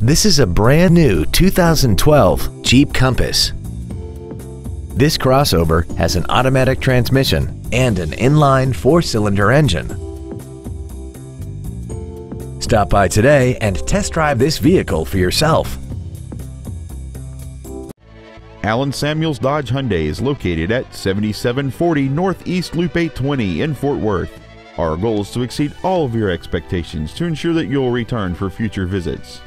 This is a brand new 2012 Jeep Compass. This crossover has an automatic transmission and an inline four-cylinder engine. Stop by today and test drive this vehicle for yourself. Allen Samuels Dodge Hyundai is located at 7740 Northeast Loop 820 in Fort Worth. Our goal is to exceed all of your expectations to ensure that you'll return for future visits.